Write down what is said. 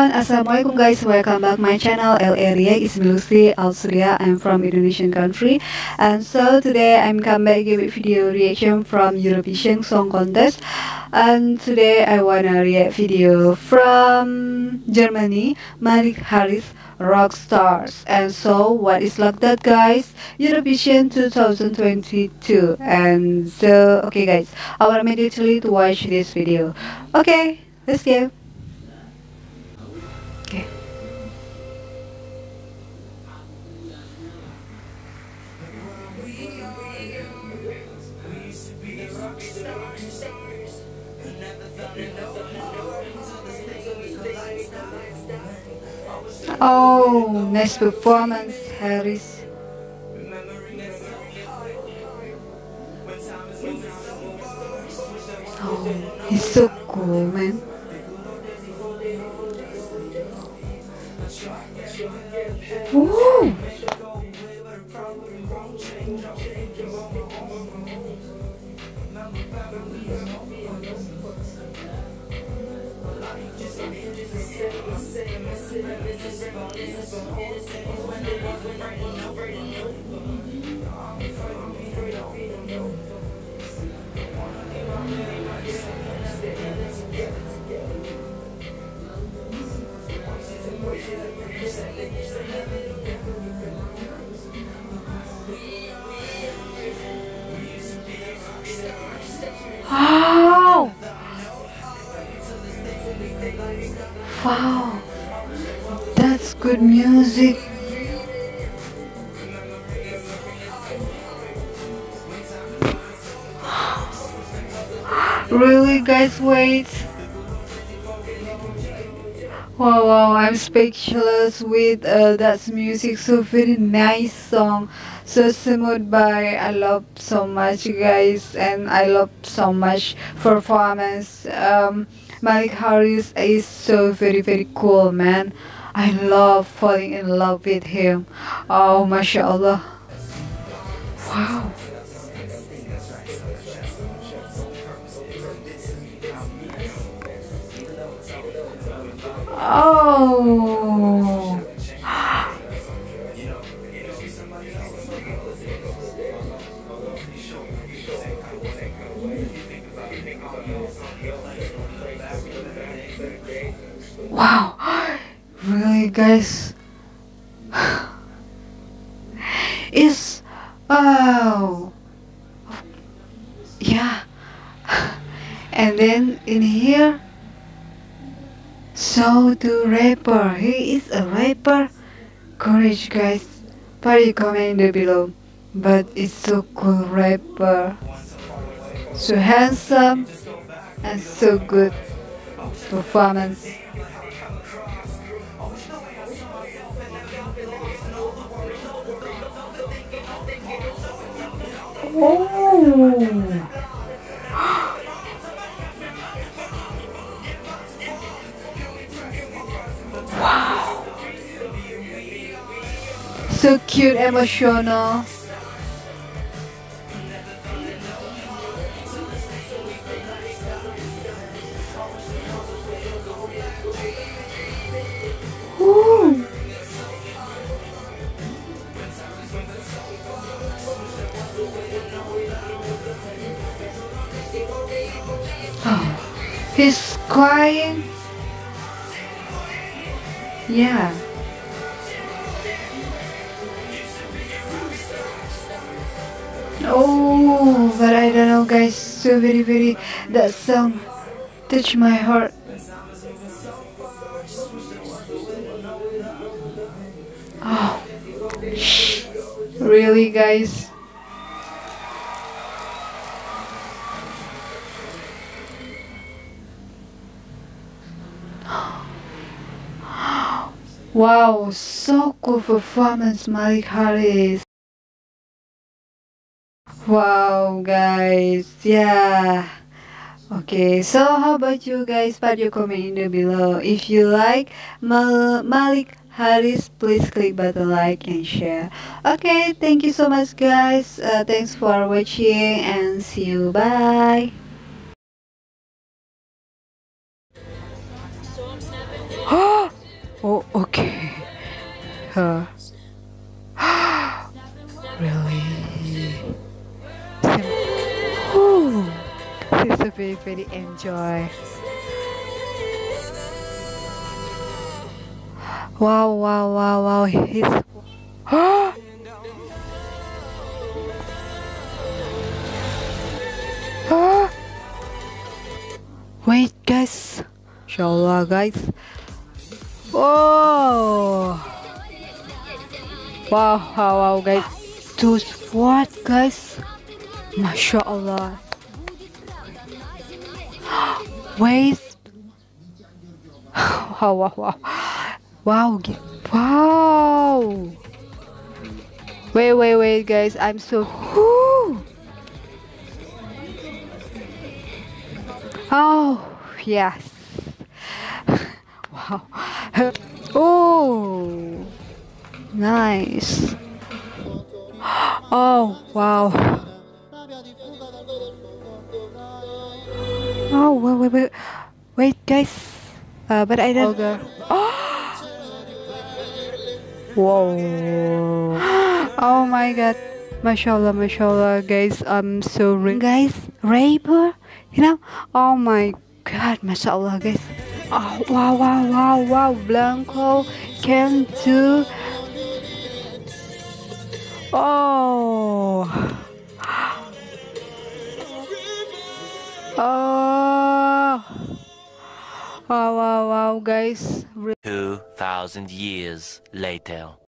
everyone, Assalamualaikum guys, welcome back my channel LA React, it's Lusi Alsurya, I'm from Indonesian country. And so today I'm come back a video reaction from Eurovision Song Contest. And today I wanna react video from Germany, Malik Harris rock stars. And so what is like that guys? Eurovision 2022 and so okay guys. I will immediately to watch this video. Okay let's go Oh, nice performance, Harris. Oh, he's so cool, man. Wow! Wow! That's good music. really guys wait wow wow i'm speechless with uh, that music so very nice song so smooth by i love so much guys and i love so much performance um malik harris is so very very cool man. I love falling in love with him. Oh mashallah. Wow. Oh. Wow. Really guys. It's oh yeah. And then in here so the rapper, he is a rapper. Courage guys, please comment below. But it's so cool rapper. So handsome and so good performance. Oh. so cute, emotional. He's crying. Yeah. Oh, but I don't know, guys. So very, very that song touch my heart. Oh, really, guys. Wow, so cool performance, Malik Harris. Wow, guys. Yeah. Okay, so how about you guys? Put your comment in the below. If you like Mal Malik Harris, please click button like and share. Okay, thank you so much, guys. Uh, thanks for watching and see you. Bye. her. really? Ooh, is very very enjoy. Wow, wow, wow, wow. He's. Wait, guys. Inshallah, guys. Oh. Wow, wow, wow, guys. Those what, guys? MashaAllah. Wait. Wow, wow, wow. Wow, wow. Wait, wait, wait, guys. I'm so. Whew. Oh, yes. wow. Oh, nice. Oh, wow. Oh, wait, wait, wait. Wait, guys. Uh, but I don't. Okay. Whoa. Oh my god. Mashallah, mashallah, guys. I'm so re- guys, raper. You know? Oh my god, mashallah, guys. Oh, wow, wow, wow, wow. Blanco can do. Oh. oh. Oh. Wow, wow, wow, guys. 2,000 years later.